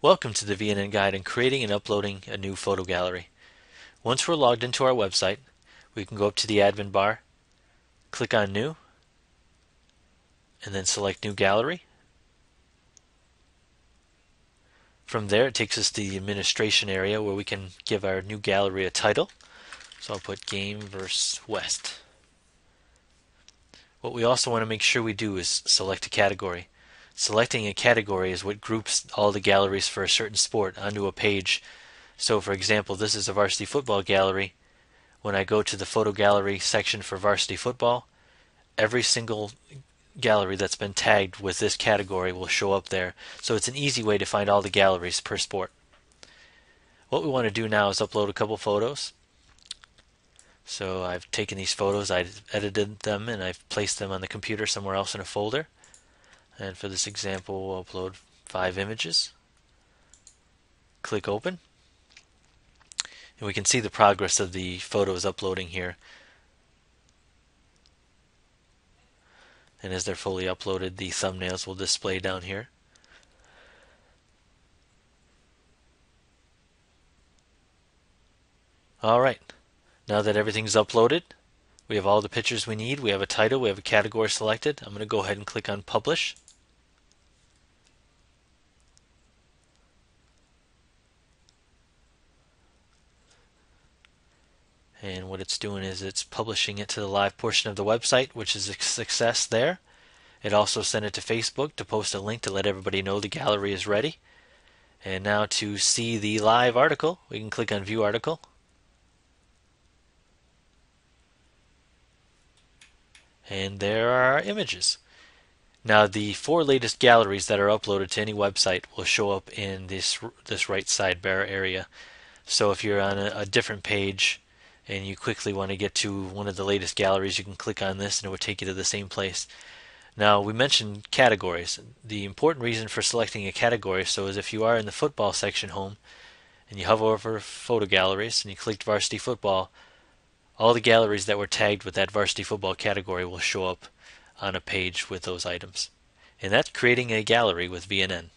Welcome to the VNN guide on creating and uploading a new photo gallery. Once we're logged into our website, we can go up to the admin bar, click on New, and then select New Gallery. From there, it takes us to the administration area where we can give our new gallery a title. So I'll put Game vs. West. What we also want to make sure we do is select a category. Selecting a category is what groups all the galleries for a certain sport onto a page. So for example, this is a varsity football gallery. When I go to the photo gallery section for varsity football, every single gallery that's been tagged with this category will show up there. So it's an easy way to find all the galleries per sport. What we want to do now is upload a couple photos. So I've taken these photos, I've edited them, and I've placed them on the computer somewhere else in a folder. And for this example, we'll upload five images. Click open. And we can see the progress of the photos uploading here. And as they're fully uploaded, the thumbnails will display down here. Alright, now that everything's uploaded, we have all the pictures we need, we have a title, we have a category selected. I'm going to go ahead and click on Publish. And what it's doing is it's publishing it to the live portion of the website which is a success there. It also sent it to Facebook to post a link to let everybody know the gallery is ready. And now to see the live article we can click on view article. And there are our images. Now the four latest galleries that are uploaded to any website will show up in this this right sidebar area. So if you're on a, a different page and you quickly want to get to one of the latest galleries, you can click on this and it will take you to the same place. Now, we mentioned categories. The important reason for selecting a category so is if you are in the football section home and you hover over photo galleries and you click varsity football, all the galleries that were tagged with that varsity football category will show up on a page with those items. And that's creating a gallery with VNN.